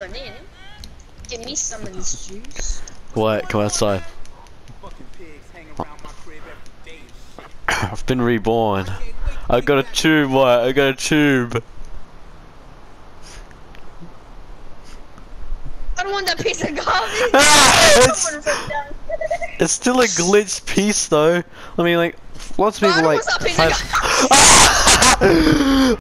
in. Give me some of this juice. What? Come outside. I've been reborn. I got a tube, what? I got a tube. I don't want that piece of garbage. it's, it's still a glitched piece though. I mean like lots of people like